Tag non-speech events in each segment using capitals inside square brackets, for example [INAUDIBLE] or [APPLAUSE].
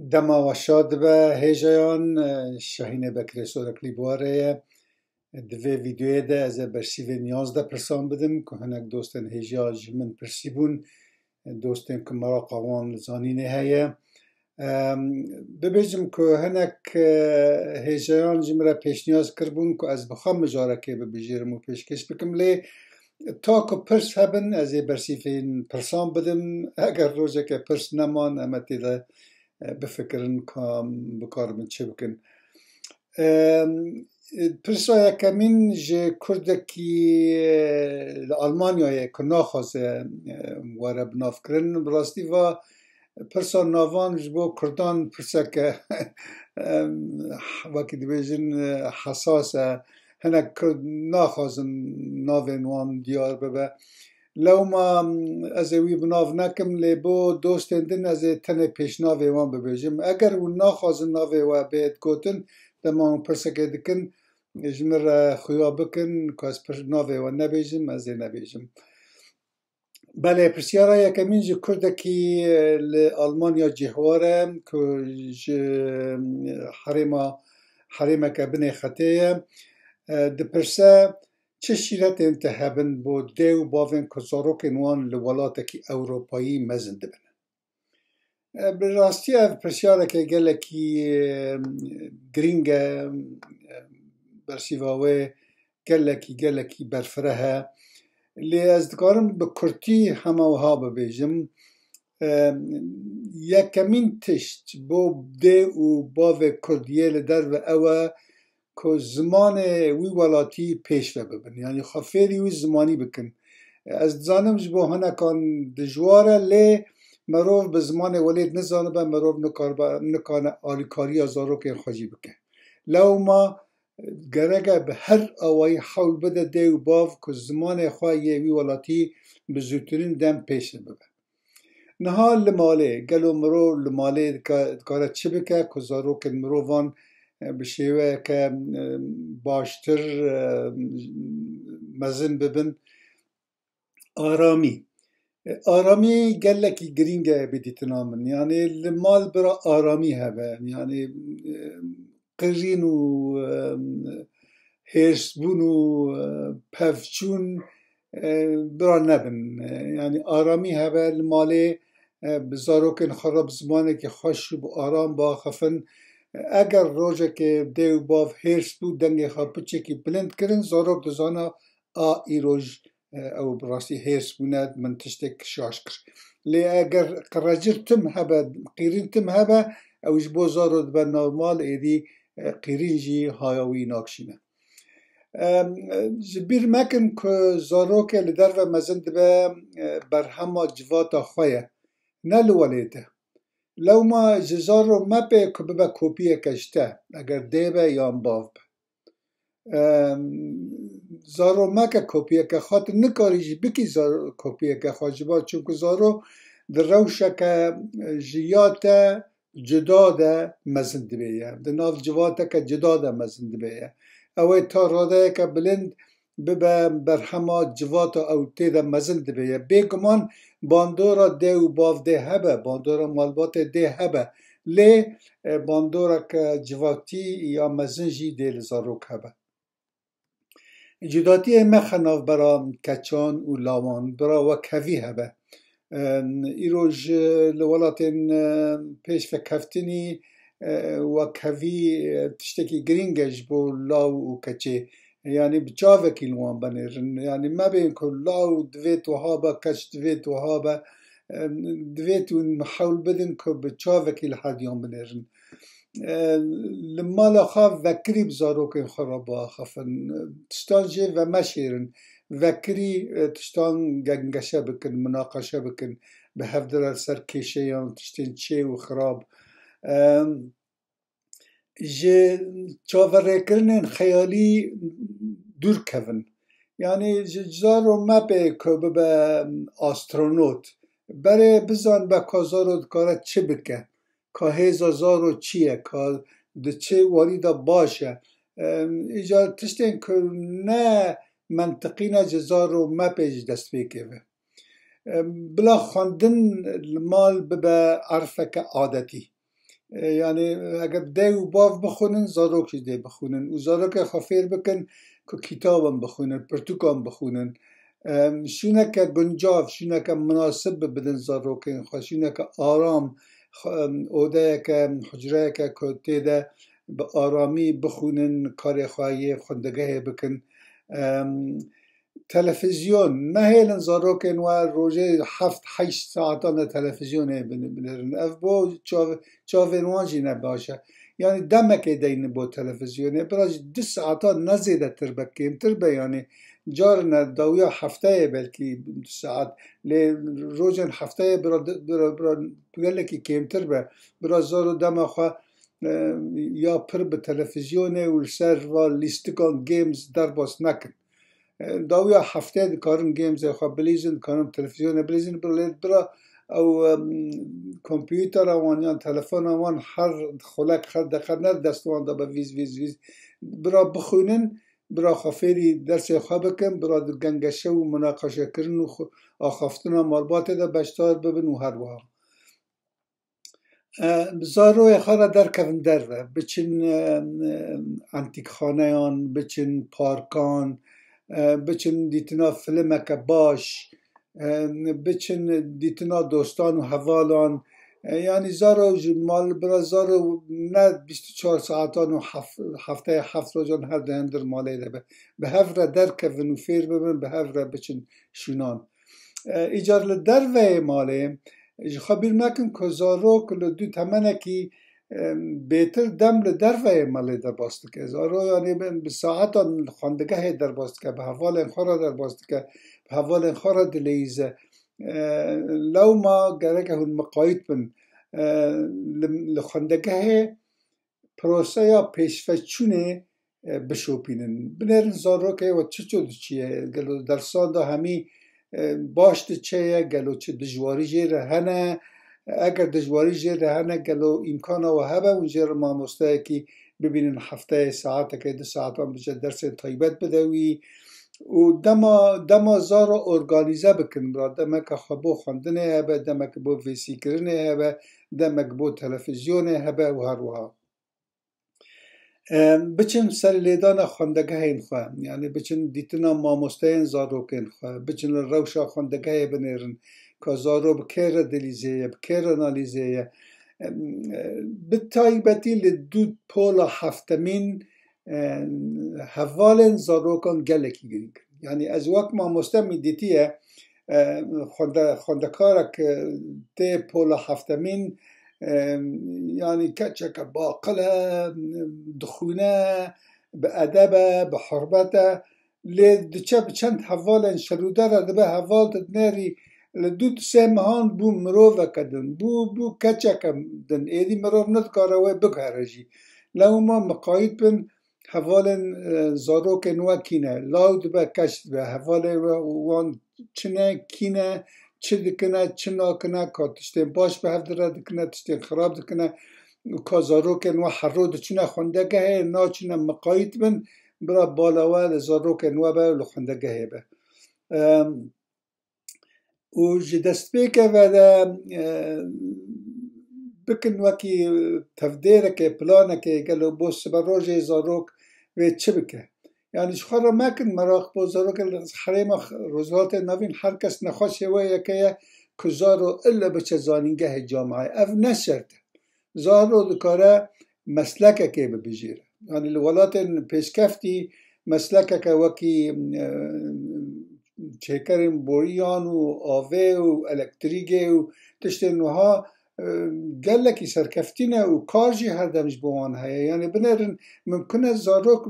Dema weşat dibe hêjayan Şehînê Bekirê Soreklî bi warê ye. Di vê vîdeoyê de ez ê bersivê niyaz de pirsan bidim ku hinek dostên hêjiya ji min pirsîbûn dostên ku meraqa wan li zanînê heye. Bibêjim ku hinek hêjayan ji min re pêşniyaz kiribûn ku ez bixwe mijarekê bibijêrim û pêşkêş bikim lê تا که پرس هبن از برسیفین پرسان بدم اگر روزه که پرس نمان امتی ده بفکرن کام بکارم چه بکن پرسا یکمین جه کردکی آلمانیای که ناخوازه واره بناف کرن براستی و پرسا ناوان جبو کردان پرسا که وکی دیبیجن حساسه هنک کرد ناخوازن ناوین وان دیار ببه لەوما ئەزەوی بناو نەکەم لێ بۆ دۆستێندن ئەزێ تەنێ پێشناوێ وان ببێژم ئەگەر و ناخوازن ناوێ وە بێت گوتن دەما پرسەکە دکن ji min re xuya bikin ku ez pir navê we nebêjim ez ê nebêjim Belê pirsiyara yekemîn ji Kurdekî li Almanya cihwar e ku ji herêma herêmeke binê xetê ye dipirse çi şîretên te hebin bo dê û bavên ku zarokên wan li welatekî ewropayî mezin dibin? Bi rastî ev pirsiyareke gelekî giring e bersîva wê gelekî gelekî berfire he. Lê ez dikarim bi kurtî hema wiha bibêjim. Yekemîn tişt bo dê û bavê Kurdiyê li derve ew e که زمان وی ولاتی پیش و ببن یعنی خفیری وی زمانی بکن از زانم جبو هنه کان دجواره لی مروف به زمان ولید نزانه به مروف نکانه آلیکاری از آروکین خواجی بکن لو ما گرگه به هر آوایی حول بده دی و باف که زمان خواه یه وی ولاتی به زودترین دم پیش ببن نها لماله گلو مرو لماله کاره چه بکه که زاروکن مرووان بشیوه که باشتر مزن ببن آرامی آرامی گلکی گرینگه بدیت نامن یعنی لمال برا آرامی همه یعنی قرین و هرسبون و پفچون برا نبن یعنی آرامی همه بزارو بزاروکن خراب زمانه که خوش و آرام با خفن Eger rojekê dêw bav hêrs bû dengê xwe piçekî bilind kirin, zarok dizana a îroj ew bi rastî hêrs bûne min tiştek şaş kir. Lê eger qiracir tim hebe, qîrin tim hebe, ew ji bo zaro dibe normal êdî qîrin jî haya wî nakişîne. ji bîr mekin ku zarokê li derve mezin dibe berhema civata xwe ye, ne li welêtê. Lewma cizar ro mepê ku bibe kopiyeke ji te eger dê be yan bav be. Zaro meke kopiyeke xwe tu nikarî jî bikî kopiyeke xwe ji bo çunku zaro di rewşeke ji ya te cida de mezin dibe ye di nav civateke cida de mezin dibe ye. Ew ê ta radeyeke bilind bibe berhema civata ew tê de mezin dibe ye bêguman bandora dê û bavdê hebe bandora malbatê dê hebe lê bandorek civatî ya mezin jî dê li zarok hebe جداتیê me xenav bera keçan û lawan bira wek hevî hebe îro ji li welatên pêş vekeftinî wek hevî tiştekî giring e ji bo law û keçê يعني بچاوه الوان بنیرن يعني ما بین کلا و دویت و هابا کش دویت و هابا دویت و محاول بدن که بچاوه کیل حدیان بنیرن لما لخا وکری بزاروکن خرابا خفن تشتان جه و مشیرن وکری تشتان گنگشه بکن مناقشه بکن بهفدر هفدر سر کشه یا تشتین چه ji çaverêkirinin xeyalî dûr kevin. Yanî ji zaro mepê ku bibe astronot berê bizan be ka zaro dikare çi bike ka hêza zaro çi ye ka di çi warî de baş e Îcar tiştên ku ne منطقی نه ji zaro mepê ji dest vêkeve bila xwendin li mal bibe erfeke adetî yani eger dev û bav bixwînin zarokê dê bixwînin û zarokê xwe fêr bikin ku kîtaban bixwînin pirtûkan bixwînin şûneke guncav şûneke münasib bibidin zarokên xwe şûneke aram odeyeke hicreyeke ku tê de bi aramî bixwînin karê xwe yê xwendegehê bikin تلفزیون نه هیلن زاروکن و روژه هفت هشت ساعتان تلفزیون بنرن اف بو چاوین وانجی نباشه یعنی دمک دین بو تلفزیون براج دو ساعتان نزیده تر بکیم تر به یعنی جار نداویا هفته بلکی دو ساعت لی روژن هفته برا برا برا گلکی کمتر به برا زارو دم خواه یا پر به تلفزیون و سر و لیستکان گیمز در باز نکن داویا هفته دکارن گیمز خو بلیزن کارن تلویزیون بلیزن بلید برا او کمپیوتر وان یا تلفن وان هر خلق خر دقت نه دستوان دا به ویز ویز ویز برا بخونن برا خافری درس خو بکن برا گنگشه و مناقشه کردن و آخافتن و مالبات دا بشتار ببن و هر وها زاروی خانه در کردن در بچین انتیک خانه بچین پارکان بچن دیتنا فلمک باش بچن دیتنا دوستان و حوالان یعنی زارو مال برا زارو نه 24 ساعتان و هفته هفت روزان هر دهندر در مالی ده به هفره در کفن و فیر ببن به هفره بچن شونان ایجار لدر و ماله خبیر مکن که زارو دو دو تمنکی بێتر دەم li derveyê malê derbas dike zaroyanê min bi saetan xwendegehê derbas dike bi hevalên xwe re derbas dike bi hevalên xwe re dileyîze lewma gerek hûn miqayît bin li xwendegehê proseya pêşveçûnê bişopînin binêrin zarokê we çi çû diçiye gelo dersan da hemî baş diçeye gelo çi dijwarî jê re hene اگر دشواری جر هنه گلو امکان و هبه و جر ما مستاکی ببینن هفته ساعت که دو ساعت هم بجه درس طیبت بدوی و دما دما زار ارگانیزه بکن برا دما که خبو خواندنه هبه دما که بو ویسی کرنه هبه دما که بو تلفزیونه هبه و هر وها بچن سر لیدان خواندگه این خواه یعنی بچن دیتنا ماموستین زاروکین خواه بچن روشا خواندگه بنیرن كازارو به تایبتی بكير ناليزية هفتمین لە زاروکان گلکی هەفتەمین یعنی از وقت ما مستمی دیتیه وەک مامۆستەمی دیتیە خوندەکارێک تێ پۆلە هەفتەمین ینی کەچەکە باقلە دخونه، به ئەدەبە به حربەتە لێ دچە بچەند هەڤالێن شەرودەرە دەبە هەڤال نری. li du tişe mihan bû miroveke din, bû bû keçeke din, êdî mirov nedikare we bigerêjî. Lewma miqayîd bin hevalên zarokên we kîne, law dibe keş dibe, hevalê we wan çine kîne, çi dikine, çi nakine, ka tiştên baş behev dire dikine, tiştên xirab dikine, ka zarokên we herro diçûne xwendegehê, naçine miqayîd bin, bira bala we li zarokên we be li xwendegehê be. Um, و ji destpêke ve de e, bikin wekî tevdêrekê planekê gelo bo sibe rojê zarok vê çi bike yani ji xwe re mekin meraq bo zarokê li herêma rojhilatê navîn her kes nexweşê wê yeke ye ku zaro ille biçe zanîngehê camayê ev ne şert e zaro dikare meslekekê bibijêre yani li welatên pêşkeftî meslekeke wekî e, چکرین بوریان و آوه و الکتریگه و تشتی نوها گلکی سرکفتینه و کارجی هر دمش بوان یعنی بنرن ممکنه زاروک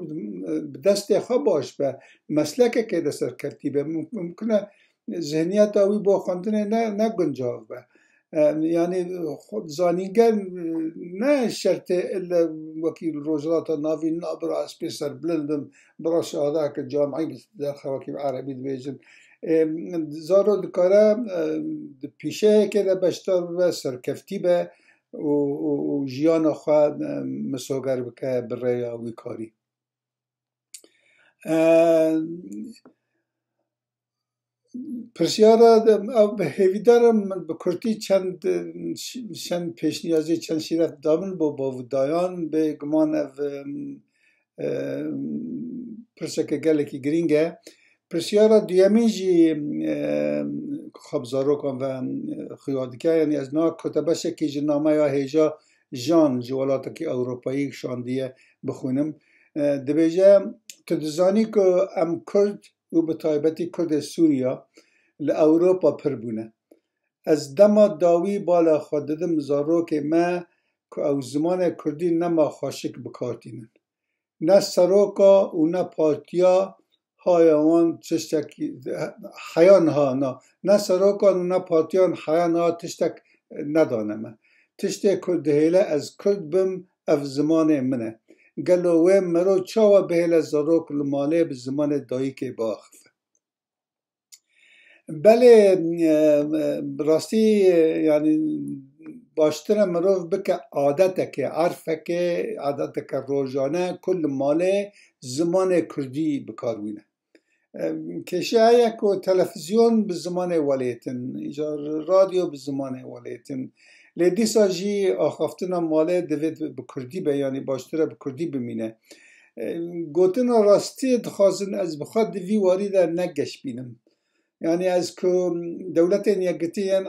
دست خواه باش به مسلکه که ده سرکفتی به ممکنه ذهنیت آوی با خواندنه نه, نه گنجاو يعني خود زانینگەر نه شەرتێ لە وەکی ڕۆژاتە ناوی نابڕاسپی سەر بلندم بڕەشادا کە جامعی دەرخەوەکی عربی دبێژن زارۆ دکارە پیشەیەکێ لە بەشتار بە سەرکەفتی بە و ژیانە خوا مسۆگەر بکە بڕێ وی کاری پرسیار به هیویدارم به کردی چند چند پیشنیازی چند شیرف دامن با با دایان به گمان و پرسک گلکی گرینگه پرسیارا دیامین جی خبزاروکان و خیادکه یعنی از نا کتبه که جنامه یا هیجا جان جوالات که اروپایی شاندیه بخونم دبیجه تو دزانی که ام کرد او به طایبتی کرد سوریا لی اوروپا پر بونه از دما داوی بالا خود زارو که ما که او زمان کردی نما خاشک بکاتینن نه سروکا و نه پاتیا های آن تشتک حیان ها نا نه سروکا و نه پاتیا حیان ها تشتک ندانمه تشتک دهیله از کرد بم زمان منه Gelo wê mirov çawa bihêle zarok li malê bi zimanê dayîkê biaxive? Belê rastî yanî baştira mirov bike adeteke, erfeke, adeteke rojane ku li malê zimanê Kurdî bikarwîne. کێشە هەیە کۆ تەلەفزیۆن بە زمانێ وەلێتن، radyo bi zimanê welayetin لدیسا جی آخافتنا ماله دوید به کردی بیانی باشتره به کردی بمینه گوتنا راستی دخوازن از بخواد دوی واری در نگش بینم یعنی از که دولت یعنی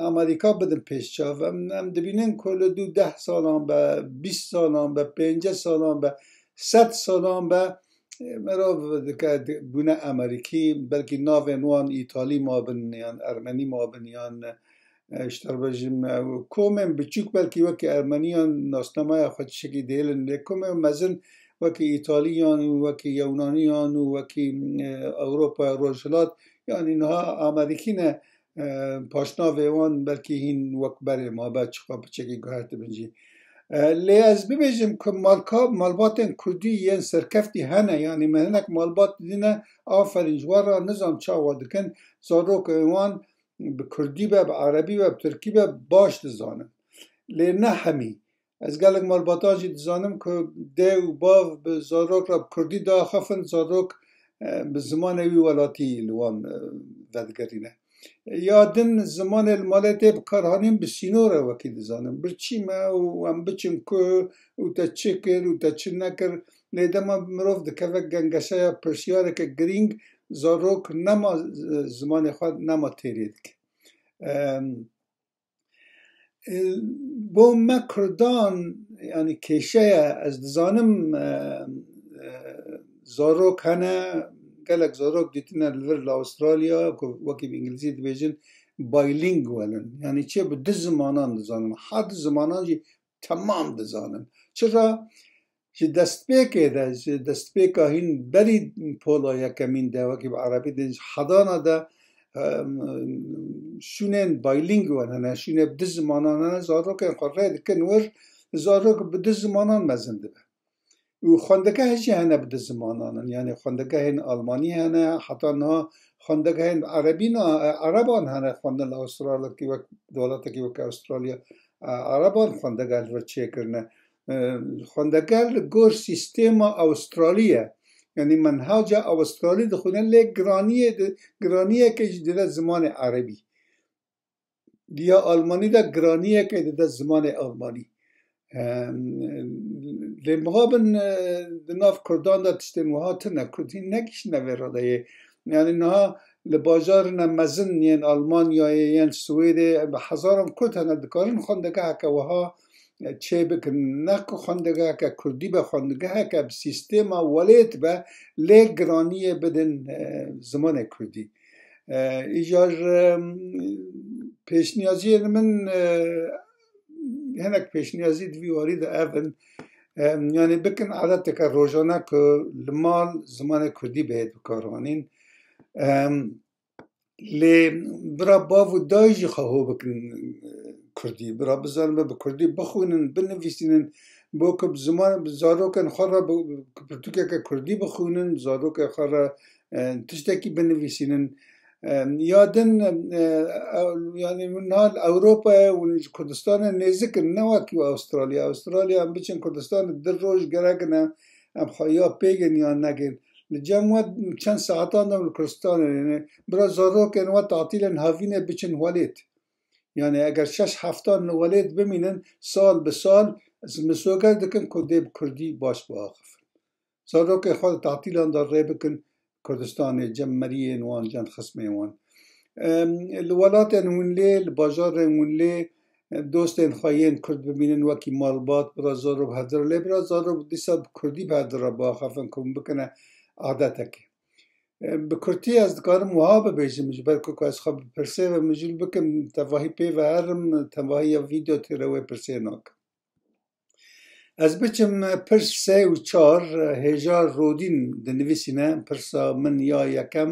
امریکا بدن پیش چاو ام دبینن کل دو ده سالان با، بیس سالان با، پینجه سالان با، ست سالان با مرا بونه امریکی بلکه ناو نوان ایتالی مابنیان، ارمنی ما işler komem biçük belki vaki Ermeniyan nasnamaya xwedişekî dêlin lê komem mezin vekî İtalyan û vekî Yewnaniyan û vekî Ewropa rojhilat yanî niha Amerîkîne paşnavê wan belkî hîn wek berê mabet çi xwe biçekî guher dibin jî lê ez bibêjim ku malka malbatên kurdî yên serkeftî hene yanî me hinek malbat dîne aferîn ji wan re nizam çawa dikin zarokên wan bi Kurdî be bi Erebî be bi Tirkî be baş dizanim. Lê ne hemî. Ez gelek malbatan jî dizanim ku dê û bav bi zarok re bi Kurdî daxefin zarok bi zimanê wî welatiyî li wan vedigerîne. Ya din zimanê li malê tê bikarhanîn bi sînor re wekî dizanim. Birçî me û em biçin ku û te çi kir û te çi nekir lê dema mirov dikeve gengeşeya pirsiyareke girîng زاروک نما زمان خود نما تیرید که بۆ مە کوردان ینی کێشەیە ئەس دزانم زۆرۆک هەنە gelek zorok dîtine li vir li Avustralya ku wekî îngilîzî dibêjin bayling welin yani çê bi di zimanan dizanin her di zimanan jî temam dizanin çira چې دەستپێکێ دەستپێکە هین بەری پۆڵۆ یەکەمین داوەکی بە عربی دێنج حەدانەدا شوێن بایلینگوان هەنا شوێنە bi di zimanan hene zarokên xwe rê dikin wir zarok bi di zimanan mezin dibe û xwendeke hecî hene bi di zimananan yanî xwendeke hên almanî hene heta niha xwendeke hên erebîna ereban hene xwendin li awstralikî wek dewletekî wek awstraliya ereban xwendeke vir çêkirine خوندەکەل گۆر سیستێمە ئەوسترالیە ینی منهاجە ئەوسترالی دخونە لێ گرانیە گرانیەکەش ددە زمانی عربی دیە ئەلمانیدا گرانیەکە ددە زمانی ئەلمانی لێ مغابن ناف کورداندا تشتێن وهاتنە کوردی نەکیش نەێڕدەیە یعنی نها li bajarina mezin yên Almanyayê yên Swêdê bi hezaran Kurd hene dikarin xwendeke heke wiha çê bikin ne ku xwendegeheke Kurdî be xwendegeheke bi sîstêma welêt be lê giraniyê bidin zimanê Kurdî. Îjar pêşniyaziyên min hinek pêşniyazî di vî warî de ev in yanî bikin edeteke rojane ku li mal zimanê Kurdî bê hêdbikaranîn. لی برا باو دایجی خواه بکن کردی برا بزارن به کردی بخونن بنویسینن بو که زمان زاروکن خواه را پرتوکه که کردی بخونن زاروکه خواه را تشتکی بنویسینن یادن یعنی من حال اوروپا و کردستان نزدیکن نه وکی استرالیا استرالیا هم بچن کردستان در روش گرگنه ام خواهی ها پیگن یا نگن Li Cemwet çend saetan da Kurdistanê ne biraz zarokên we tatilên hevînê biçin welêt. Yani eger şeş heftan li welêt bimînin sal bi sal ez misoger dikin ku bi Kurdî baş biaxivin. Zarokê xwe di tatilan da rê bikin Kurdistanê cem meriyên wan cem xismên wan. Li welatên hûn lê li bajarên hûn lê dostên xweyên Kurd bibînin wekî malbat biraz zarok hedir lê biraz zarok dîsa bi Kurdî bi hedira biaxivin ku bikin adeteke. Bi Kurtî ez dikarim wiha bibêjim ji ber ku ez xwe pirsê ve mijûl bikim tevahî pê veherim tevahiya vîdeo têre wê pirsê nakim. Ez biçim pir sê û çar hêja Rodîn dinivîsîne pirsa min ya yekem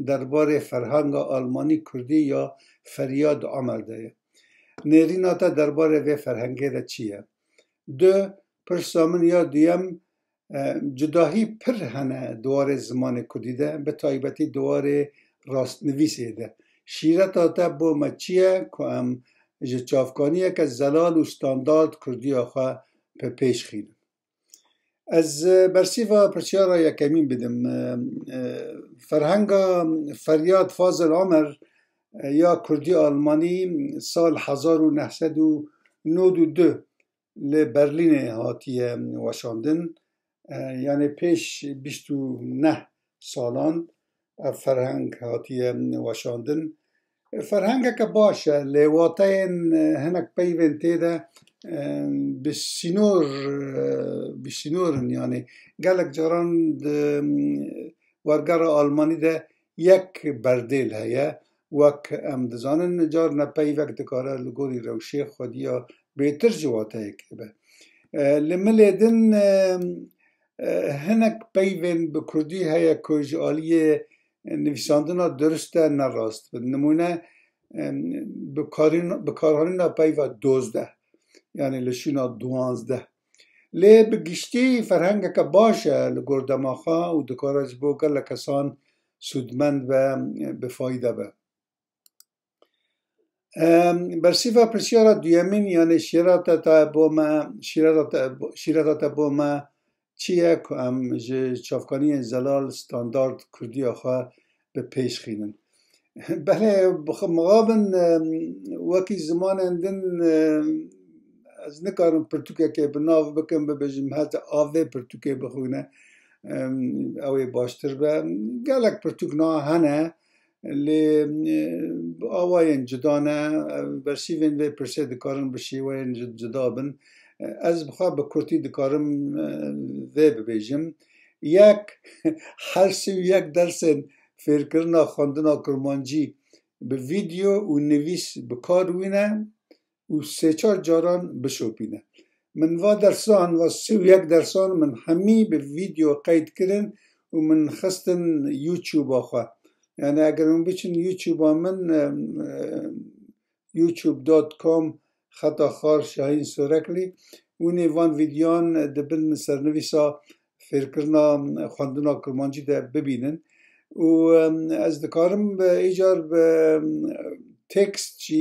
derbarê ferhenga Almanî Kurdî ya feryad amel de ye. Nêrîna te derbarê vê ferhengê de çi ye? Du pirsa min ya duyem جداهی پر هنه دوار زمان کدیده به تایبتی دوار راست نویسه ده تا آتا با مچیه که هم جچافکانیه که زلال و ستاندارد کردی آخوا په پیش خیده از و پرسیارا یکمین بدم فرهنگ فریاد فاضل عمر یا کردی آلمانی سال 1992 لبرلین برلین هاتیه وشاندن یعنی پێش 29 ساڵان فەرهنگ هاتیە وەشاندن فەرهنگەکە باشە لێواتەیەن هەنک پەیێن تێدا سینۆر سینۆرن یانێ gelek caran wergera Almanî de yek berdêl heye wek em dizanin car nepeyvek dikare li gorî rewşê xwediya bêtir ciwateyek be. E, li milê din e, هەنێک پەیوێن بە کوردی هەیە کۆژعالیە نویساندنا درستە نەڕاست بن نمونە بەکارهێنا پەیva دۆزدە یعنی لە شونا دوانزدە لێ bi giştî ferhengeke baş e li gordemaxa û dikare ji bo gelek kesan sûdmend ve bifayde be. Bersîva pirsiyara duyemîn yanê şîrata te bo me şîrata te bo me چیه که ام چافکانی زلال ستاندارد کردی آخوا به پیش خینن [LAUGHS] بله مقابن وکی زمان اندن از نکارم پرتوکه که بناو بکن ببجم حتی آوه پرتوکه بخونه اوی باشتر به گلک پرتوک نا هنه لی آوائن جدانه برشیوین و پرسه دکارن برشیوین جدا بن از بخواه به کرتی دکارم ده ببیجم یک هر سو یک درس فیر کرنا و کرمانجی به ویدیو و نویس به کار وینه و سه چار جاران بشوپینه من وا درسان و سه و یک درسان من همی به ویدیو قید کردن و من خستن یوتیوب آخوا یعنی اگر من بچن یوچوب آمن یوچوب دات کام دات کام خطا خار شاهین سورکلی اونی وان ویدیان ده بلن سرنویسا فرکرنا خواندنا کرمانجی ده ببینن و از دکارم ایجار به چی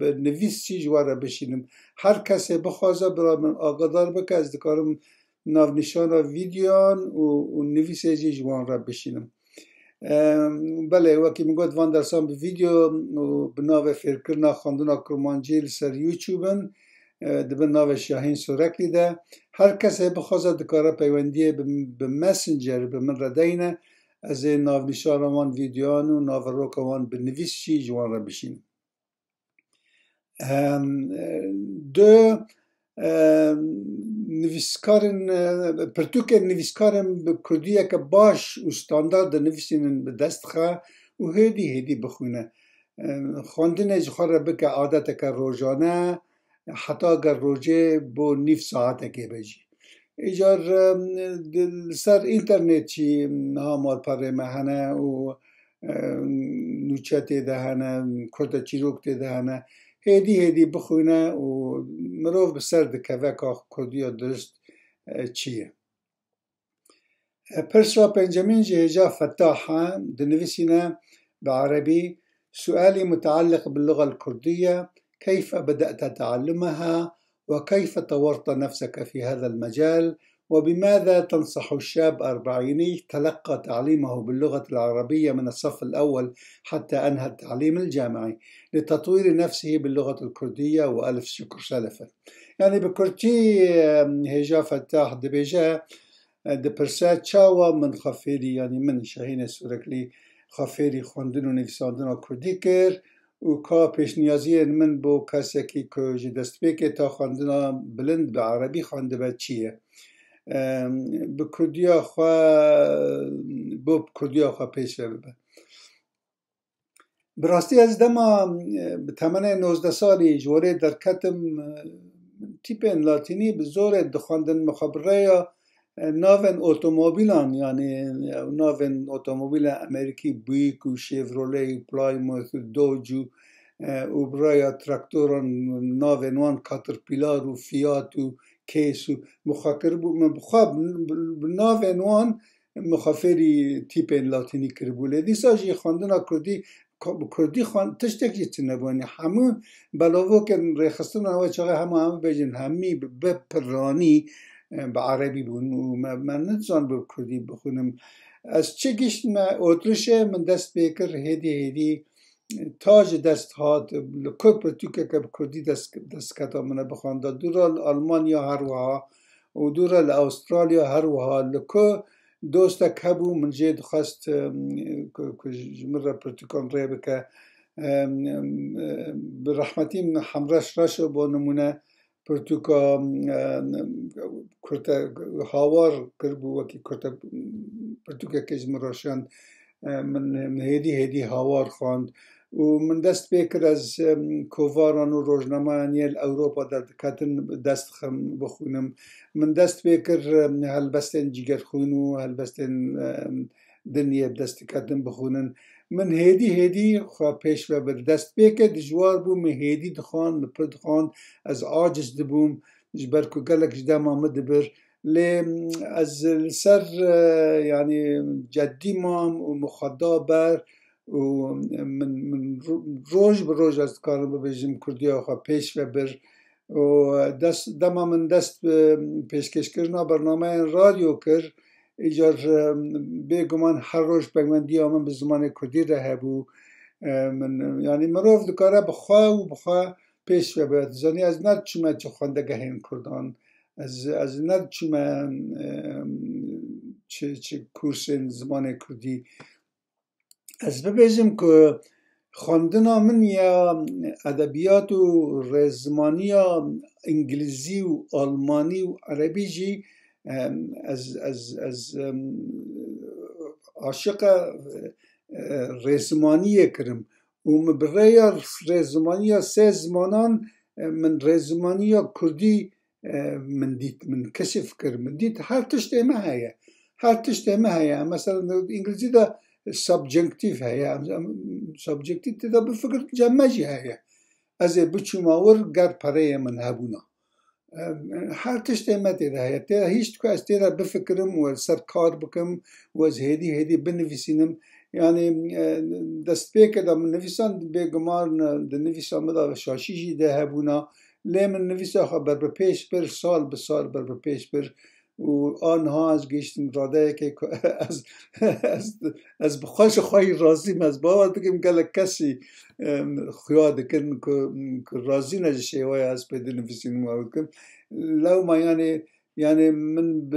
به نویس چی جواره بشینم هر کسی بخوازا برا من آقادار بکه از دکارم نو نشان ویدیان و نویس جوان را بشینم بله وکی میگوید وان درسان به ویدیو به ناو فیرکرنا خواندنا کرمانجیل سر یوتیوبن دبن ناو شاهین سورک لیده هر کسی بخوازه دکاره پیوندیه به مسنجر به من ردینه از ناو نشاروان ویدیوان و ناو روکوان به نویس چی جوان را بشین دو Ehm, nivîskarên eh, pirtûkên nivîskarên bi kurdiyeke baş û standar de nivîsînin bi dest xe û hêdî hêdî bixwîne. Xwendinê ehm, ji xwe re bike adeteke rojane heta ger rojê bo nîv saetekê be jî. Îcar li ser înternêt jî ehm, hamarperê me hene û nûçe tê de hene, kurda çîrok tê de hene. هێدی هێدی بخوێنە و مروف مرۆڤ بەسەر دەکەوە کوردیە درست اه، چییە اه، پرسوا پنجمین جهجا فتاحة دنفسنا بعربي سؤالي متعلق باللغة الكردية كيف بدأت تعلمها وكيف طورت نفسك في هذا المجال وبماذا تنصح الشاب أربعيني تلقى تعليمه باللغة العربية من الصف الأول حتى أنهى التعليم الجامعي لتطوير نفسه باللغة الكردية وألف شكر سلفا يعني بكرتي هجا فتاح دبيجا آه، دبرسا شاوا من خفيري يعني من شاهين سوركلي خفيري خوندنو نفساندنو كرديكر کردی بيش و من بو کسی که جدست بکه تا خواندن بلند به عربی خوانده به چیه به کردی ها خواه پیش رو برد براستی از دم به تمنه 19 سالی جوره در کتم تیپ لاتینی زور دخواندن مخابره یا ناوین اوتوموبیل یعنی ناوین اوتوموبیل امریکی بویک و شیوروله و پلای موث و دوج و او برای ترکتور و ناوین وان کاترپیلار و فیات و کیس و مخاکر بود من بخواب ناو انوان مخافری تیپ لاتینی کرد بود دیسا جی خواندنا کردی کردی خوان که چی نبانی همه بلاوو که ریخستن آوه چاقه همه همه بجن همی بپرانی به عربی بون و من نتزان به کردی بخونم از چه گشت من اوتروشه من دست بیکر هدی هدی تاج دست هات لکوپ تو که که کردی دست دست کتا منه بخوانده دورال آلمانیا هر وها و دورال استرالیا هر وها لکو دوستا کبو من جد خواست که جمره پرتکان ری بکه برحمتی حمرش رشو با نمونه پرتوکا کرتا هاوار کربو وکی کرتا پرتوکا کجم راشان من هیدی هیدی هاوار خواند و من دەست پێ کرد ئەز کۆڤاران و ڕۆژنەمایانە لە ئەوروپا دەکاتن دەست خەم بخوونم من دەست پێ کرد هەلبەستێن جیگەرخوون و هەلبەستێن دنیە دەستکاتن بخونن من هێدی هێدی خوا پێش بە بر دەست پێکە دژوار بوو من هێدی دخواان من پر دخواان ئەز ئاجز دەبووم ji ber ku gelek dema min dibir lê ez li ser yanî ceddî mam û mixweda ber و من, من روز به روز از کارم ببیجم کردی آخوا پیش و بر و دست دما من دست پیشکش کردن برنامه رادیو کرد ایجار بگمان هر روز بگمندی من به زمان کردی ره بود من یعنی مروف دکاره بخوا و بخوا پیش و بر. زنی یعنی از ند چومه چه خواندگه گهین کردن از, از ند چومه چه, چه کورس زمان کردی از ببیزیم که خواندن من یا ادبیات و رزمانی یا انگلیزی و آلمانی و عربی جی از, از, از عاشق رزمانی کردم و برای یا رزمانی یا سه زمانان من رزمانی یا کردی من دید من کشف کردم من دید هر تشت ایمه هایه هر تشت ایمه هایه مثلا انگلیزی ده سبجنکتیف هەیە سبجکتی تدا بفکر cemmecî heye ez ê biçûma wir ger pereyê min hebûna her tiştê me têde heye tê hîç diku ez têde bifikirim û ez ser kar bikim û ez hêdî hêdî binivîsînim yanî destpêke de min nivîsan bêgumar di nivîsa me da şaşî jî de hebûna lê min nivîsa xwe berbipêş bir sal bi sal berbipêş bir و آنها از گشتن راده که [LAUGHS] از, از, از خوش خواهی راضی از بابا بگیم گل کسی خیاد کن که راضی نجشه وای از پیدا نفسی معود کن لو ما یعنی یعنی من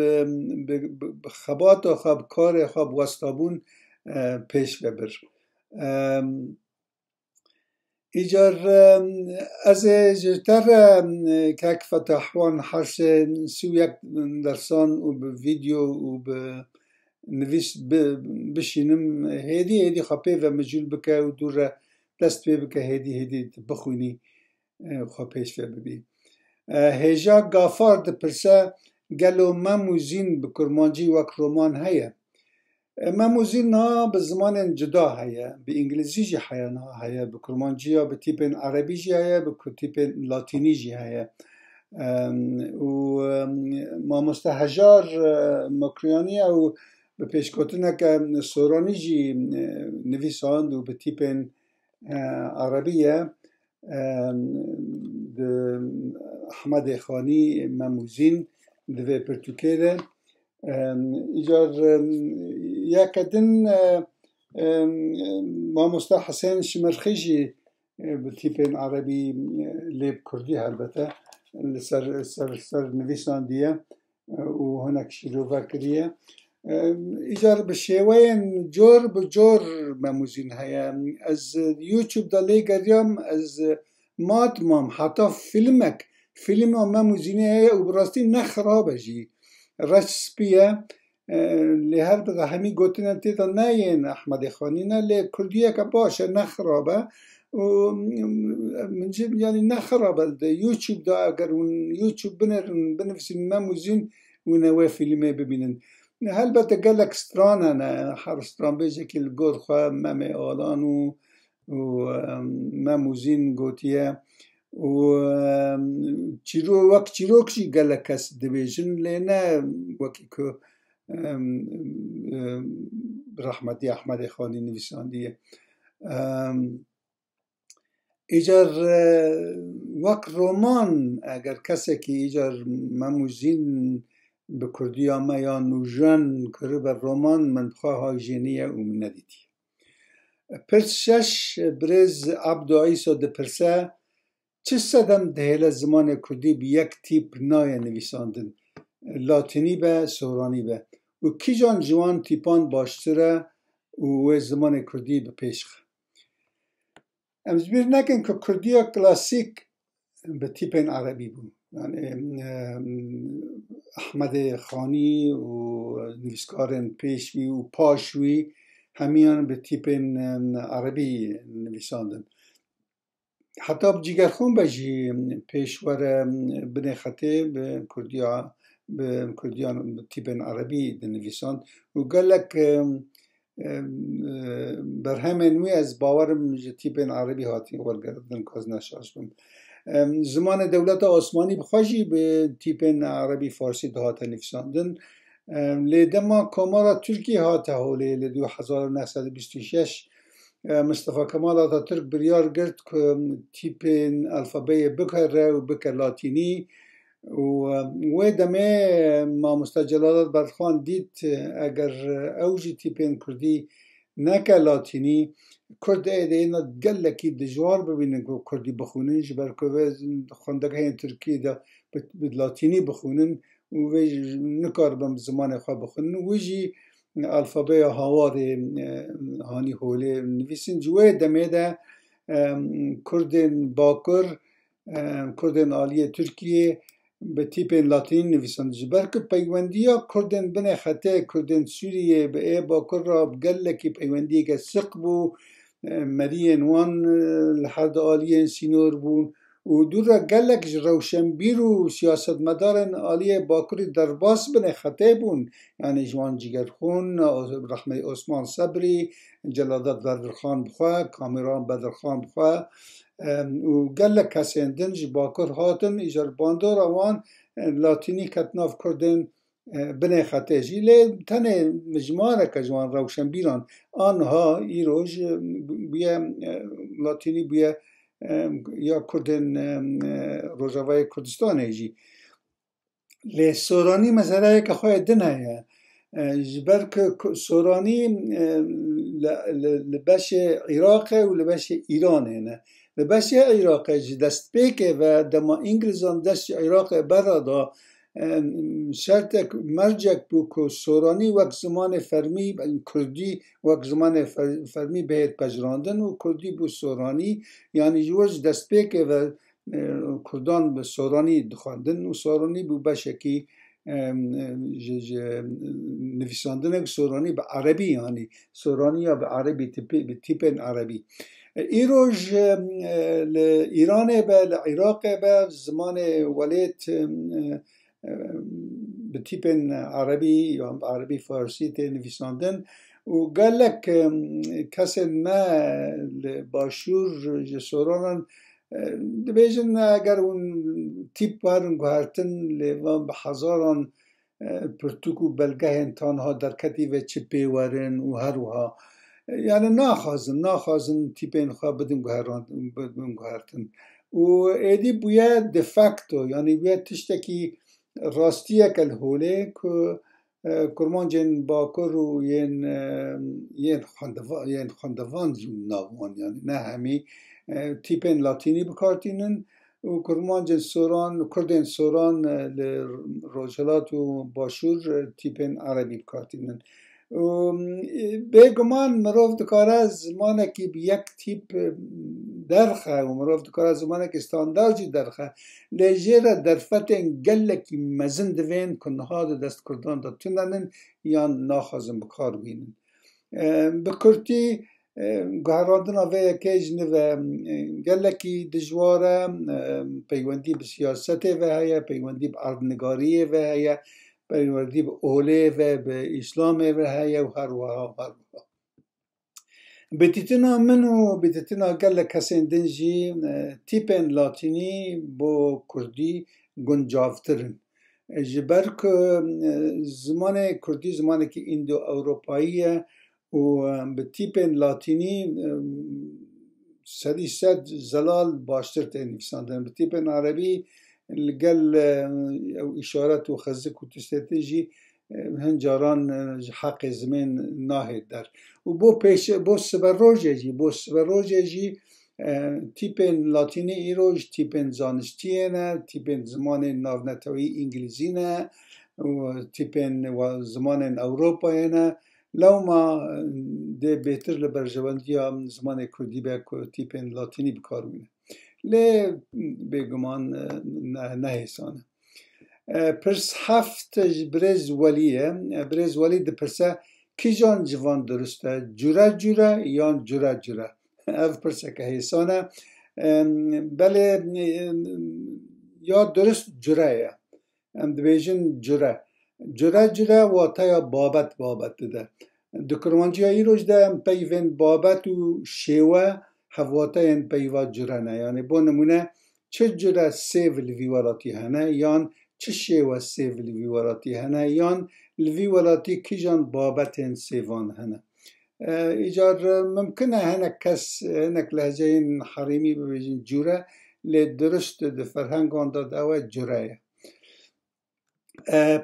به خبات و خب کار خب وستابون پیش ببر Icar ez ê ji te re kek fetehwan heşê siwyek dersan û bi vîdeo û bi nivîs bişînim hêdî hêdî xapê ve mijûl bike û tu re dest pê bike hêdî hêdî tu bixwînî xwe pêş ve bibî. Hêja Gafar dipirse gelo mem û zîn bi kurmancî wek roman heye? مەموزینها بە زمانێن جدا هەیە بە ئینگلیزیژی حەیەها هەیە بە کورمانجییا بە تیپێن عەربیژی هەیە بە کوتیپێن لاتینیژی هەیە و مامۆستا هەژار مەکریانە و بە پێشکوتنەکە سۆرانیژی نویساند و بە تیپێن عەربیە حمەدێ خانی مەموزین divê pirtûkê de îcar يا كدن ما مستا حسين شمرخيجي آه، بالتيبين عربي آه، ليب كردي هربتا سر سر سر نويسان ديا آه، وهناك شيلو باكريا إجار بشيوين جور بجور مموزين هيا از يوتيوب دالي قريم از مات مام حتى فيلمك فيلم مموزين هيا وبراستي نخرابجي رشبيه لێ هەر بگە هەمی گوتنە تێتە نایەن ئەحمەدی خوێنینە لێ کوردیەکە باشە نەخڕابە من ینی نەخڕابە یوتیوب داگەر یوتیوب بنەرن بنفسین مەموزین ونەوە فیلمێ ببینن هەلبەتە گەلک سترانە هەرستران بێژێکی لە گۆرخوا مەمێ ئالان و مەموزین گوتیە چیرۆ وەک چیرۆکشی گەلە کەس دەبێژن لێنە وەکی رحمتی احمد خانی نویسنده ایجار وقت رومان اگر کسی که ایجار مموزین به کردی یا یا نوژن کرو به رومان من خواه های جنیه اوم ندیدی پرس شش برز عبدو آیس و پرسه چه سدم دهیل زمان کردی به یک تیپ نای نویساندن لاتینی به سورانی به و کی جوان تیپان باشتره و زمان کردی به پیش خواه امز بیر نکن که کردی کلاسیک به تیپن عربی بود یعنی احمد خانی و نویسکار پیش بی و پاشوی همیان به تیپن عربی نویساندن حتی جگرخون بجی پیشور بنیخته به کردی ها کوردیان تیبن عربی دنویسان و گلک برهمن وی از باورم تیبن عربی هاتی ورگردن کاز نشاش بم زمان دولت آسمانی بخواجی به تیبن عربی فارسی دهات نویساندن لیدما کامارا ترکی هاته هولی لیدو 1926 مصطفى کمال آتا ترک بریار گرد که تیپین الفابه بکره و بکر لاتینی و وی دەمێ مامۆستا جەلالات بەرخوان دیت ئەگەر ئەو ژی تیپێن کوردی نەکە لاتینی کورد ئێدەێنە گەلەکی دژوار ببینن و کوردی بخونن ji ber خوندەکەیان ترکی de لاتینی bixunin û wê nikar bim zimanê xwe bixunin wî jî alfabeya hawarê hanî holê nivîsin ji wê demê de Kurdên bakur Kurdên aliyê Tirkiye bi tîpên latîn nivîsan ji ber ku peywendiya Kurdên binê xetê Kurdên Sûriyê bi êba kir re bi gelekî peywendiyeke siq bû e, meriyên wan e, li her de aliyên sînor bûn û dûr re gelek ji rewşenbîr û siyasetmedarên aliyê bakurî derbas binê xetê bûn yanî ji wan cîgerxûn Rehmê Osman Sebrî Celadat Bedirxan bixwe Kamîran Bedirxan bixwe و گلک کسین دن جی باکر هاتن ایجار باندور اوان لاتینی کتناف کردن بنه خطه جی لی تنه مجموعه که جوان روشن بیران آنها ایروژ بیا لاتینی بیا یا کردن روژاوی کردستان جی لی سورانی مسئله که خواه دن هیا جبر که سورانی لبش عراق و لبش ایران هنه به بشی عراق دست که و دما انگلیزان دست عراق برادا شرط مرجک بود که سورانی وقت زمان فرمی کردی وقت زمان فرمی بهت پجراندن و کردی بو سورانی یعنی جوش دست پیک و کردان به سورانی دخاندن و سورانی بو بشکی نفیساندن سورانی به عربی یعنی سورانی یا به عربی تیپ عربی ایروج ایران به عراق به زمان ولیت به تیپ عربی یا عربی فارسی نویساندن و گلک کس ما باشور جسورانان دبیجن اگر اون تیپ بارن گوهرتن لیوان به هزاران پرتوکو بلگه انتانها در درکتی و چپی ورن و هروها یعنی ناخوازن ناخوازن تیپ این خواه بدون گوهران بدون گوهرتن و ایدی بویا دفکتو یعنی بویا تشتکی راستیه کل اکل که کرمان جن باکر و یه خاندوان ناوان یعنی نه همی تیپ لاتینی بکارتینن و کرمان جن سوران و کردین سوران لروجلات و باشور تیپ عربی بکارتینن بێگومان مرۆڤ دکارە زمانێکی یەک تیپ دەرخە و مرۆڤ دکارە زمانێکی ستانداجی دەرخە لێژێرە دەرفەتێن گەلێکی مەزن دەوێن کوها دەست کوردان دەتونەنن یان ناخوازم بکار بینن bi Kurtî guherandina vê yekê ji nivê gelekî dijwar e peywendî bi siyasetê ve heye peywendî bi erdnigariyê ve heye برای به اوله و به اسلام و هیا و هروها هروها بدیتنا من و بدیتنا گل کسین دنجی تیپن لاتینی با کردی گنجافترن جبر که زمان کردی زمانی که اندو اروپاییه و به تیپن لاتینی سدی صد زلال باشتر تنیفساندن به تیپن عربی لەگەل ئەو ئیشارەت و خەزک و توستێتژی هەنجاران حەقی زمێن ناهێت دەر و بۆ پێش بۆ سبەر ڕۆژێکی بۆ سبەر ڕۆژێژی تیپên لاتینî îroj tîpên zaniştiyê ne tîpên zimanên navnetewî îngilîzî ne tîpên zimanên ewropayê ne lewma dê bêtir li berjewendiya zimanê kurdî be ku tîpên latînî bikarîne لی بێگومان نەهێسانە. پرس هەفت برێز وەلیە برێز وەلی دپرسە کیجان جوان درستە جورە جورە یان جورە جورە ئەف پرسەکە هێسانە بەێ یا درست جورەیە ئەم دبێژن جورە جورە جورە واتەیە بابەت بابەت دە. دکڕوانجیایی ڕۆژدا ئەم پەیڤێن بابەت و شێوە، هەڤواتەیان پەیوا جرانە یانێ بۆ نمونە چ جرە سێڤ لڤی وڵاتی هەنە یان چ شێوە سێڤ لڤی وڵاتی هەنە یان لڤی وڵاتی کیژان بابەتێن سێڤان هەنە ئیجار ممکنە هەنە کەس هەنێک لەهجەین حەریمی ببێژین جورە لێ درشت di ferhengan de ew cure ye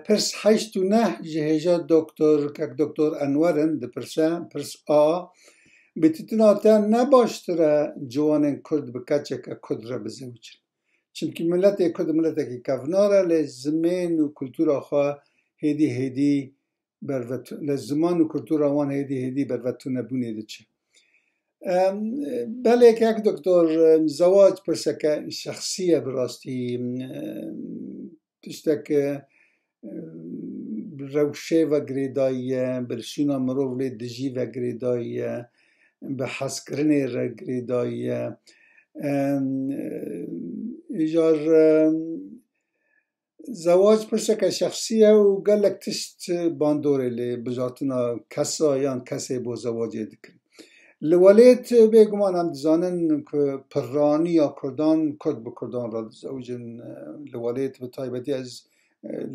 pirs heşt û neh ji hêja doktor kek doktor enwerin dipirse pirs a Bititina te ne baştir e ciwanên Kurd bi keçeke Kurd re bizewicin. Çimkî milletê Kurd milleteke kevnar e lê zimên û kultura xwe hêdî hêdî lê ziman û kultura wan hêdî hêdî bervetunebûnê diçe. بلێک یک دکتۆر زەواج پرسەکە شخصیە بڕاستی تشتێک rewşê ve girêdayî ye, birşîna mirov lê dijî ve girêdayî ye, به حذکرنê re girêdayiye îjar zewac pirseka şexsî ye û gelek tişt bandorê lê bijartina kesa yan kesê bo zewacê dikin li welêt bêguman em dizanin ku pirraniya kurdan kurd bi kurdan re dizewicin li welêt bi taybetî ez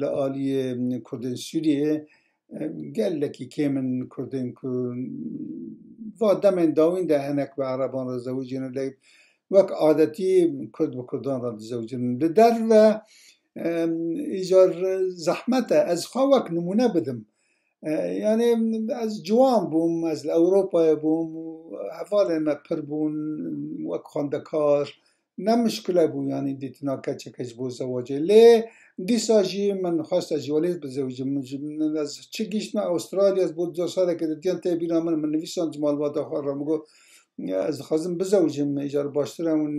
li aliyê kurdên sûriyê geleki kemen kurdin ku va demen de henek ve araban ra zavujin le vak adeti kurd bu kurdan ra zavujin li der ve icar zahmete az xavak numune bidim e, yani az ciwan bûm az li Ewropayê bûm hevalê me pir bûn ne mişkile bû yani dîtina keçeke ji bo zewacê دیساژی من خواست از جوالیت به زوج من از چه گیشت من استرالیا از بود دو ساله که دیتیان تای بینا من من نویسان جمال باتا خوار را مگو از خوازم بزوجم ایجار باشترم اون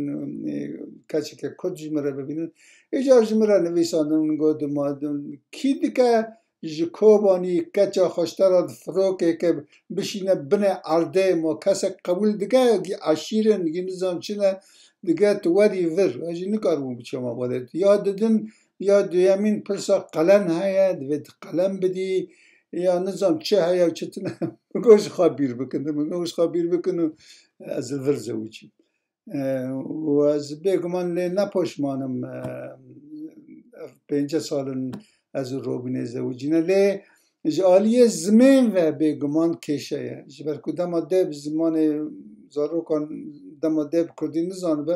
کچی که کد جمره ببینن ایجار جمره نویساندن گو دمادن کی دیگه جکوبانی کچا خوشتر فروکه که بشینه بنه عرده ما کسی قبول دیگه عشیرن یه نظام چنه دیگه تو ودی ور اجی نکارمون بچه ما باده یاد دادن یا دویمین پرسا قلن هید و قلم بدی یا نظام چه هیا و چه تنه مگوش [LAUGHS] خواب بیر بکنه مگوش خواب بیر بکنه از ور زوجی. و از بگمان لی مانم پنج سالن از روبین نه لی جالی زمین و بگمان کشه یه جبر که زمان زارو کن دم دب کردی نزان به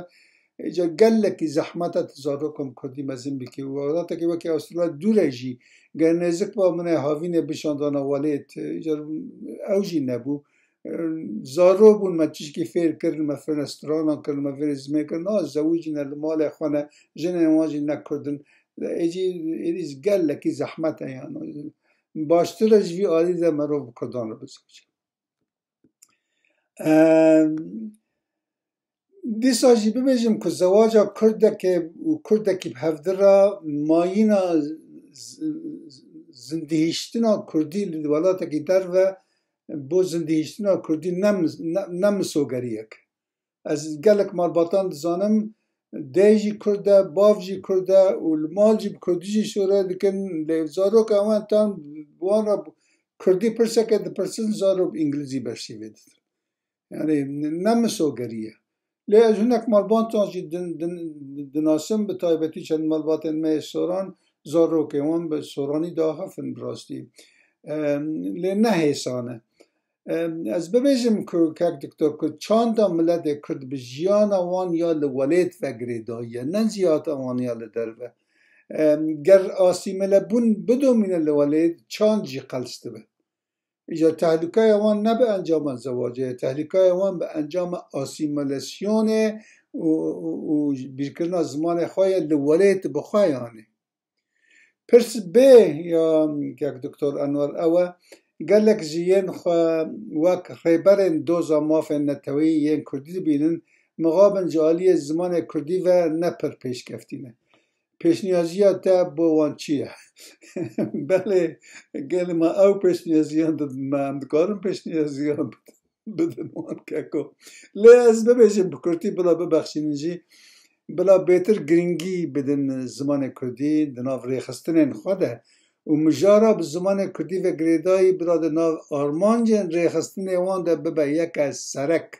اینجا گلکی زحمت تزارکم کردی مزین بکی و وقتا که وکی استرالیا دوره جی گر نزک با منه هاوین بشاندان والیت اینجا اوجی نبو زارو بون ما چیش که فیر کرد ما فر استرانا کرد ما فر زمه کرد نا زوجی نه مال خانه جن نمازی نکردن ایجی ایریز گلکی زحمت یعنی باشتر از وی آری ده مرو بکردان بزوجی Dîsa jî bibêjim ku zewaca Kurdekê û Kurdekî bi hevdira mayîna zindihîştina Kurdî li welatekî derve bo zindihîştina Kurdî ne misogeriyek. Ez gelek malbatan dizanim dê jî Kurd e, bav jî Kurd e û li mal jî bi Kurdî jî şûre dikin lê zaroka wan tan wan re Kurdî pirseke dipirsin zarok İngilîzî berşîvê didin. Yani ne misogeriye. لی از هنک مالبان تانجی دن دن دناسم به تایبتی چند مالبات این مه سوران زار رو که اون به سورانی دا هفن براستی لی نه حیثانه از ببیزم که که دکتر که چاند ملد کرد به جیان آوان یا لولیت و گریدایی نه زیاد آوان یا لدربه گر آسی ملد بون بدون لولیت لولید چاند جی قلسته به اینجا تحلیکای اوان نه به انجام ازدواجه تحلیکای اوان به انجام آسیمالسیون و بیرکردن زمان خواه لولیت بخوایانه پرس به یا که دکتر انوار اوه گلک جیان خوا وک خیبرن دوزا مافن نتوی یین کردی بینن مقابل جالی زمان کردی و نپر پیش کفتینه پیشنیازی ها تا با آن چی هست؟ [LAUGHS] بله، گله ما او پیشنیازی ها ما مهندگارم پیشنیازی ها داریم با که کو. لی از که به بلا ببخشید نیزی، بلا بیتر گرنگی بدن زمان کردی دناب ریخستانین خوده و مجارا به زمان کردی و گریدایی برای دناب آرمان جن ریخستان اون دا ببه یک از سرک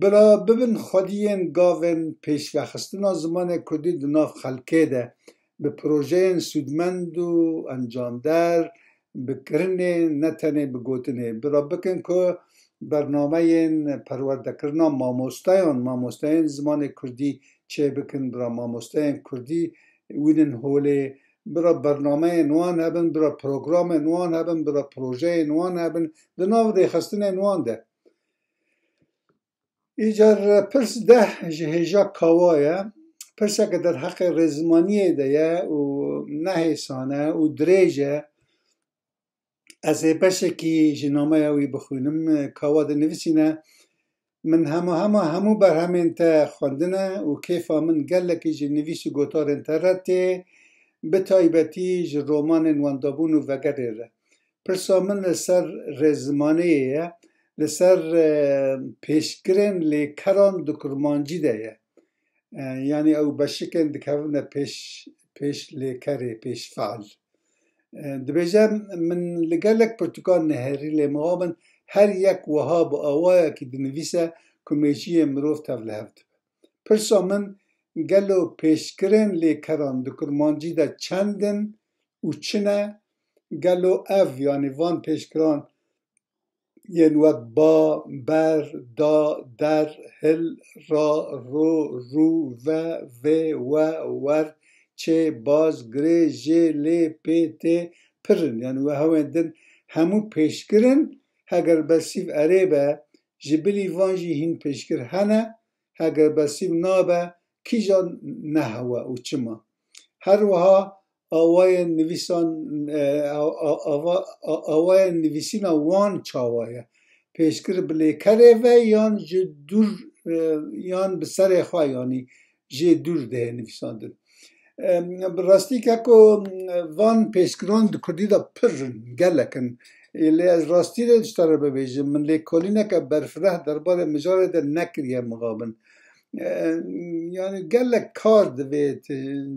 Bila bibin xwediyên gavên pêşvexistina zimanê Kurdî di nav xelkê de bi projeyên sûdmend û encamder, bi kirinê ne tenê bi gotinê. Bila bikin ku bernameyên perwerdekirina mamosteyan, mamosteyên zimanê Kurdî çêbikin. Bila mamosteyên Kurdî wînin holê, bira bernameyên wan hebin, bira programên wan hebin, bira projeyên wan hebin, di nav rêxistinên wan de. Îcar pirs deh ji hêja kawa ye, pirseke derheqê rêzmaniyê de ye û nehêsan e û dirêj e. Ez ê beşekî ji nameya wî bixwînim, kawa dinivîsîne min hema hema hemû berhemên te xwendine û kêfa min gelekî ji nivîs û gotarên te re tê bi taybetî ji romanên wendabûn û vegerê re. Pirsa min li ser rêzmaniyê ye لسر پیشگرن لیکران دو کرمانجی ده یعنی او بشکن دکوونه پیش پیش لیکره پیش فعل دبیجم من لگلک پرتوکان نهری مغامن هر یک با آوایا که دنویسه کمیشی مروف تفله هفت پرسا من گلو پیشگرن لیکران دو کرمانجی ده چندن و چنه گلو اف یعنی وان پیشگران یلود با بر دا در هل را رو رو و و و ور چه باز گره جه لی پی تی پرن یعنی و دن همو پیشگرن هگر بسیف اره جبلی وانجی هین پیشکر هنه هگر بسیف نابه کی جا نهوه و چما هر وها ئەوەیە نوویسان ئەوەیە نوویسینە وان چاوایە پێشکر بلێکەرێڤە یان دوور یان بسەرێ خوایانی ژێ دوور دەیە نوویساندن ڕاستی کەکۆ وان پێشکران di Kurdî de pirin gelekin lê ez rastî de ji te re bibêjim min lêkolîneke berfireh derbarê mijarê de nekiriye miqabin یعنی گله کار دوید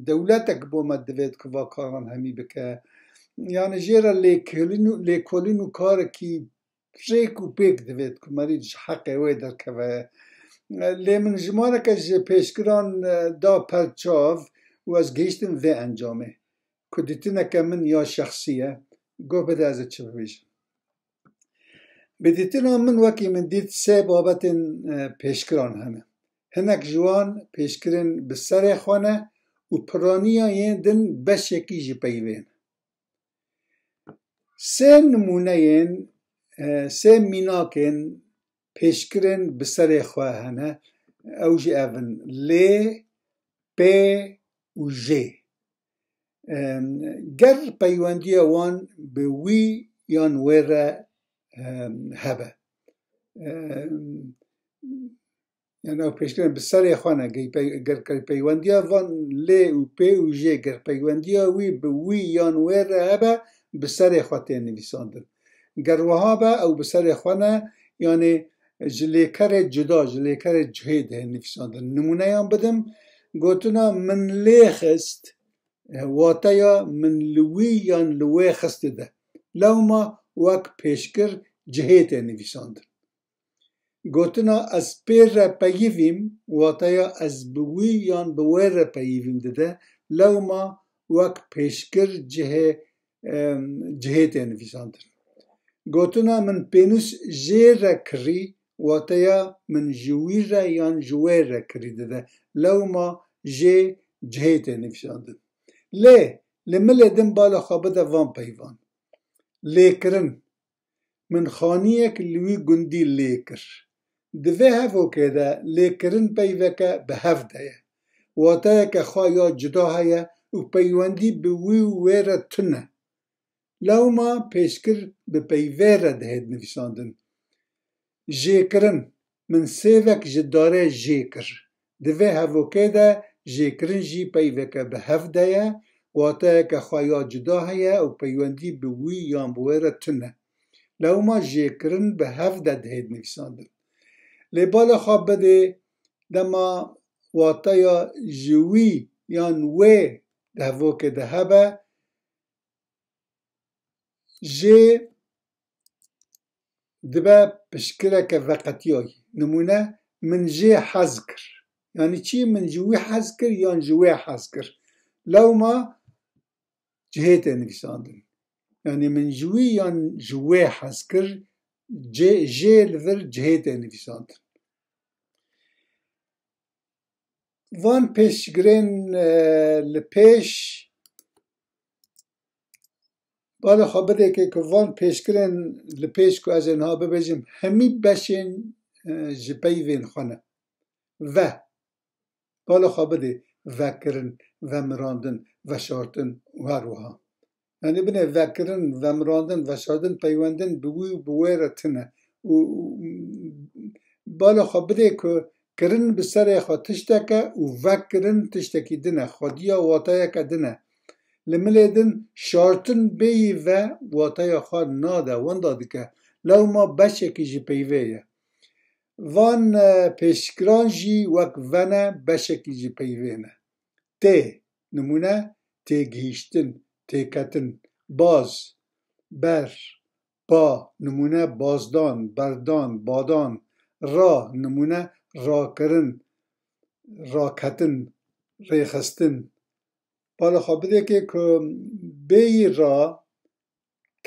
دولتک بومد دوید که واکاران همی بکه یعنی جیرا لیکولینو کار کی ریک و پیک دوید که مرید حق اوی در کوه لی من جمعه که پیشگران دا پرچاو و از گیشتن و انجامه که دیتی نکه من یا شخصیه گو بده از چه بویشم به دیتی من وکی من دید سه بابت پیشگران همه hinek jiwan pêşkirên bi serê xwe ne û piraniya yên din beşekî jî peyvê ne. Sê nimûneyên sê mînakên pêşkirên bi serê xwe hene ew jî ev in lê, pê û jê. Ger peywendiya wan bi wî yan wê re hebe. یعنی پێشترێن بسەر خۆنە گەر پەیوەندیا ڤان لێ و پێ و ژێ گەر پەیوەندیا وی بە وی یان وێرە هەبە بسەرێ خواتێن نویساندن گەروەها بە ئەو بسەرێ خۆنە یانێ ji lêkerê cuda ji lêkerê cihê de nivîsandin nimûneyan bidim gotina min lê xist wate ya min li wî yan li wê xistê de lewma wek pêşkir cihê te nivîsandin gotina ez pê re peyivîm wateya ez bi wî yan bi we re peyivîm dide lewma wek pêşkir cihê cihê tê nivîsandin. Gotina min pênûs jê re kirî wateya min ji wî re yan ji wê re kirî dide lewma jê cihê tê nivîsandin. Lê li milê din bala xwe bide van peyvan. Lêkirin min xaniyek li wî gundî lê kir. Di vê hevokê de lêkirin peyveke bi hev de ye. Watayeke xwe ya cida heye û peywendî bi wî û wê re tune e. Lewma pêşkir bi peyvê re dihê nivîsandin. Jêkirin min sêvek ji darê jê kir. Di vê hevokê de jêkirin jî peyveke bi hev de ye, watayeke xwe ya cida heye û peywendî bi wî yan bi wê re tune e. Lewma jêkirin bi hev de dihê nivîsandin. li bala xwe bidê dema wateya ji wî yan wê dehevokê de hebe jê dibe piştgireke veqetiyayî nimûne min jê hez kir yanî çi min ji wî hez kir yan ji wê hez kir lewma cihê tê nivîsandin yanî min ji wî yan ji wê hez kir ج ج جهت جهه وان پیش گرین لپیش بالا خواب دیگه که وان پیش گرین لپیش که از اینها ببجیم همی بشین جپی وین خانه و بالا خواب دیگه و کرن و مراندن و شارتن و روحان Yani bine vekirin, vemrandin, veşadin, peyvendin bi wî bi wê re tune. û bala xwe bidê ku kirin bi serê xwe tişteke û vekirin tiştekî dine, xwediya watayeke dine. Li milê din şartin bêyî ve wataya xwe nade, wenda dike. Lewma beşekî jî peyvê ye. Van e, pêşkiran jî wek vene beşekî jî peyvê ne. Tê, nimûne têgihîştin. تێکەتن باز بەر با نمونە بازدان بەردان بادان ڕا نمونە ڕاکردن ڕاکەتن ڕێخستن بالاخوا بدێکێ کە بێی ڕا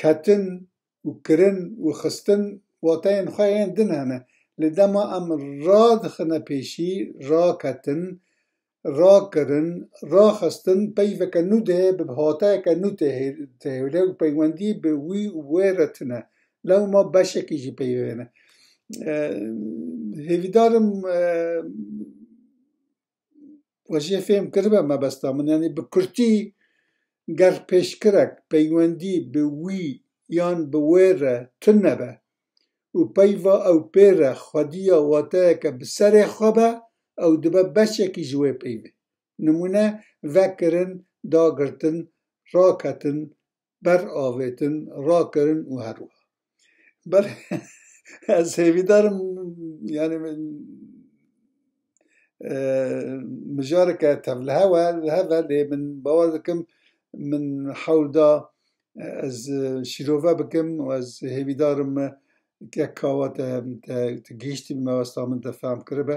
کەتن و کرن و خستن واتایەن خوایان دن هەنە لە دەما ئەم ڕادخنە پێشی ڕاکەتن راkirin raxistin peyveke nû dihê bi hatiyeke nû tihêle û peywendî bi wî wê re tune. Lewma beşekî jî pey vêne. Hêvîdar im wejiyê fêm kiribe mebesta min yanî bi Kurtî ger pêşkirek peywendî bi wî yan bi wê re tune nebe û peyva ewpê re xwediya watiyeke bi serê xwe be ئەو دەبە بەشێکی ژوێ پێی بێ نمونە ڤەکردن داگرتن ڕاکەتن بەرئاوێتن ڕاکردن و هەروە بەر ez hêvîdarim yanî min mijareke tevlihe we li heve lê min bawer dikim min hewl da ez şîrove bikim û ez hêvîdarim me kek kawa te gîştî bi mewesta min te fehm kiribe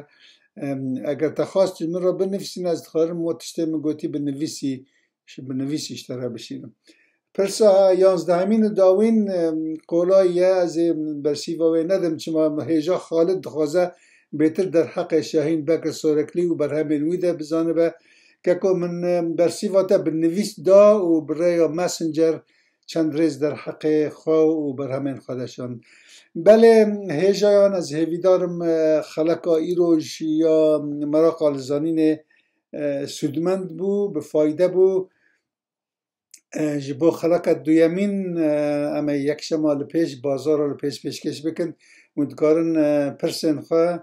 اگر تا خواستید من را بنویسین از خواهرم و تشته من گوتی بنویسی بنویسیش ترا بشیرم پرسا یانزدهمین داوین قولای یه از برسی و ندم چما هیجا خالد دخوازه بهتر در حق شاهین بکر سورکلی و برهمین ویده بزانه به که من برسی واتا بنویس دا و برای مسنجر چند ریز در حق خواه و برهمین خودشان بله هیجایان از هیویدارم خلقا ایروش یا مرا قالزانین سودمند بو به فایده بو جبو خلق دویمین اما یک شمال پیش بازار رو پیش کش بکن مدکارن پرسن خواه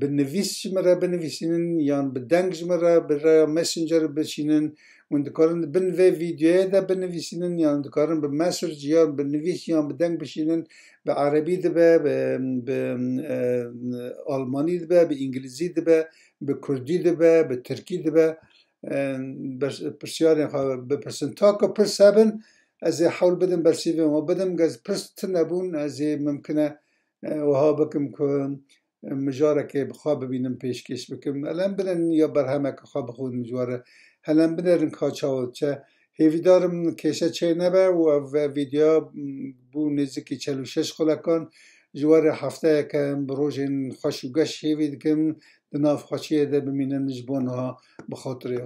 به نویس مرا بنویسینن یا به دنگ مرا به مسنجر بچینن hûn dikarin bin vê vîdyoyê eh, de binivîsînin yan dikarin bi mesej yan bi nivîs yan bi deng bişînin bi erebî dibe bi eh, almanî dibe bi îngilîzî dibe bi kurdî dibe bi tirkî dibe pirsiyarên bi pirsin taka pirs hebin ez ê hewl bidim bersîvê wan bidim gez pirs ti nebûn ez ê mumkin e eh, wiha bikim ku mijarekê bixwe bibînim pêşkêş bikim elem bilin ya berhemeke xwe bixwin mijware helen bilerin kaçavatça هیویدارم کشه چه نبه و ویدیو بو نزدیکی شش خلکان جوار هفته که بروش خوش و گش هیوید کم دناف خوشیه ده بمینن جبون ها بخاطره